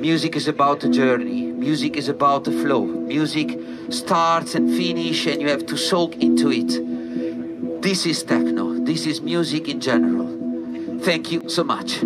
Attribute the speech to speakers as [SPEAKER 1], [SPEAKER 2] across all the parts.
[SPEAKER 1] Music is about the journey. Music is about the flow. Music starts and finish and you have to soak into it. This is techno. This is music in general. Thank you so much.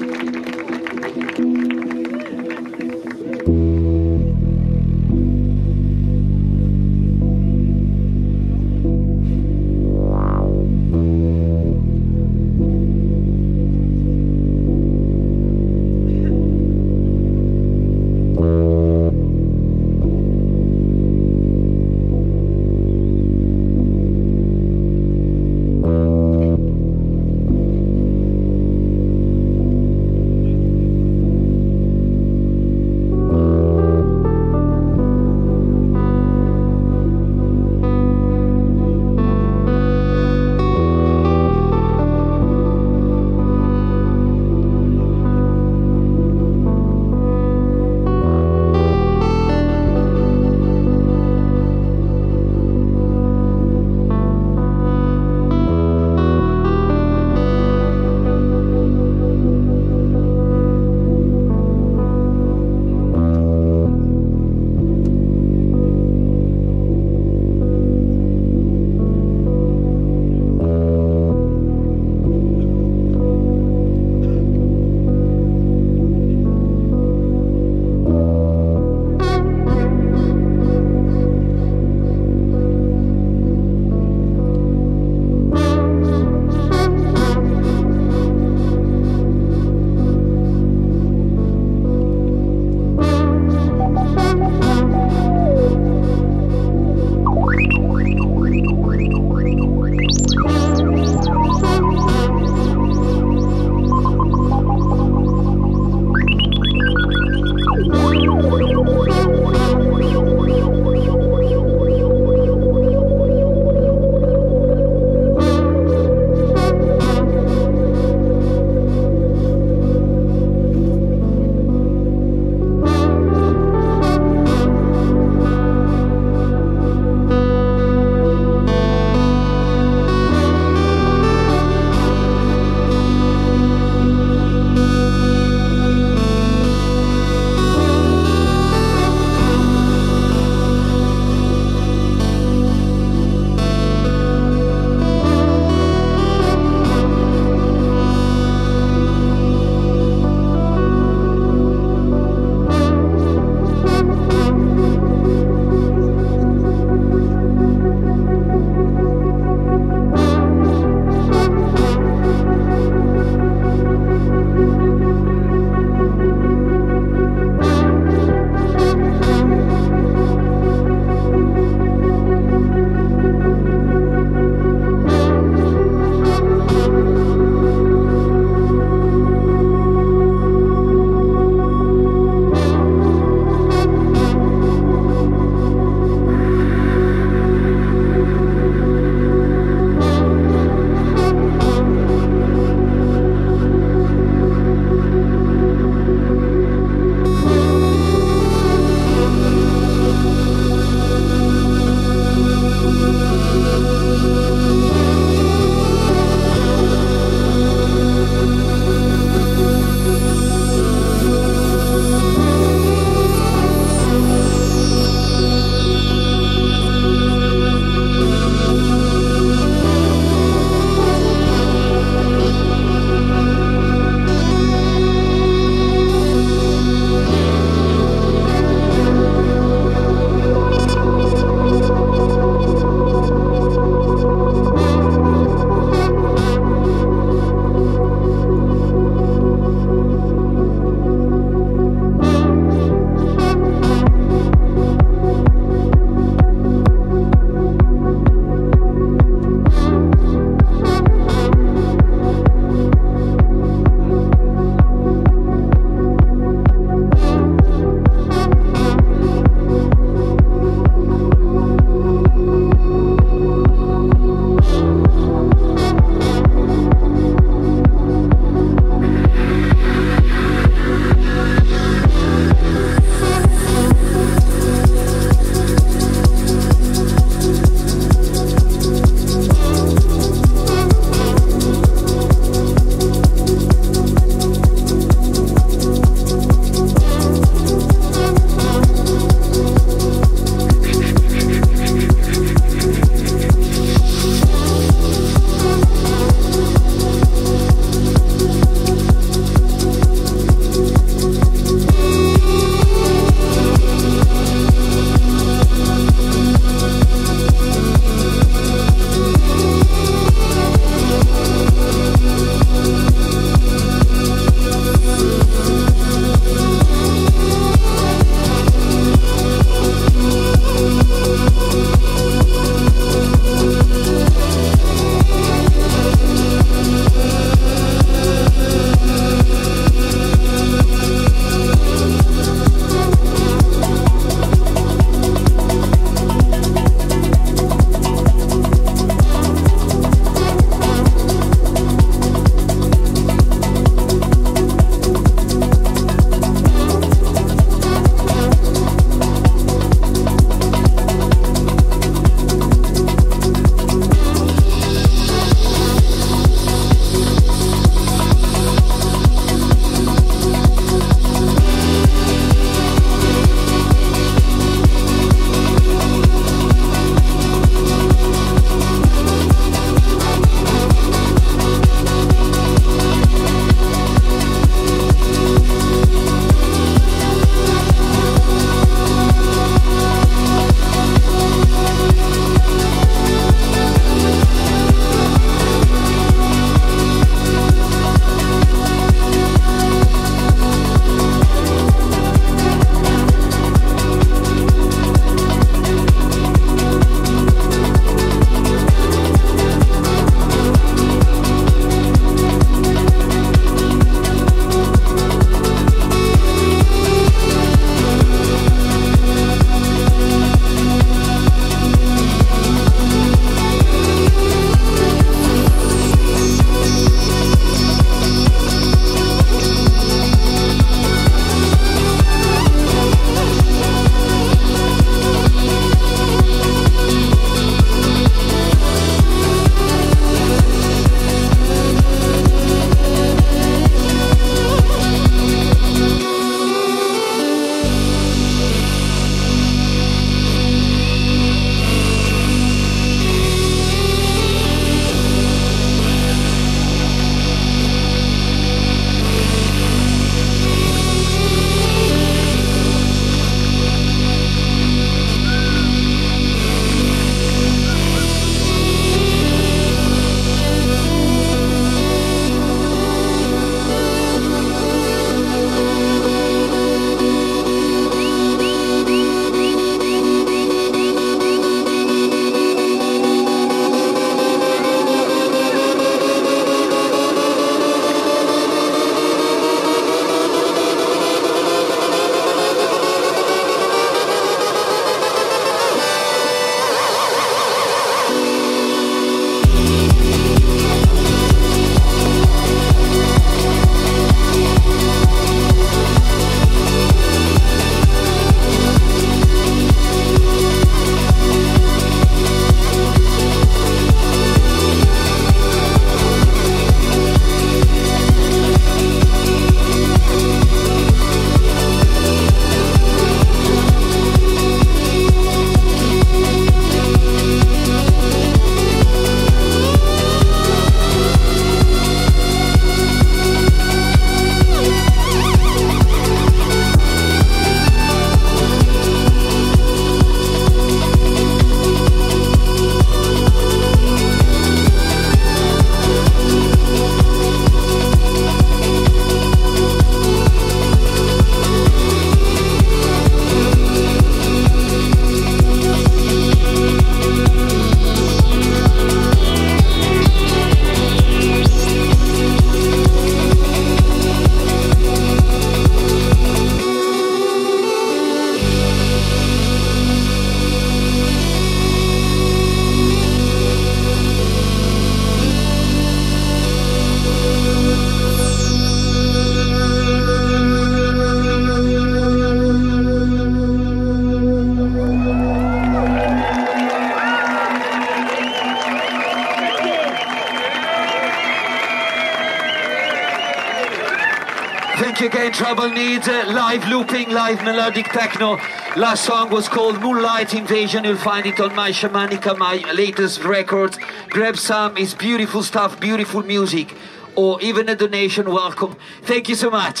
[SPEAKER 1] Again, TribalNeed's, uh, live looping, live melodic techno. Last song was called Moonlight Invasion. You'll find it on my Shamanica, my latest record. Grab some, it's beautiful stuff, beautiful music. Or even a donation, welcome. Thank you so much.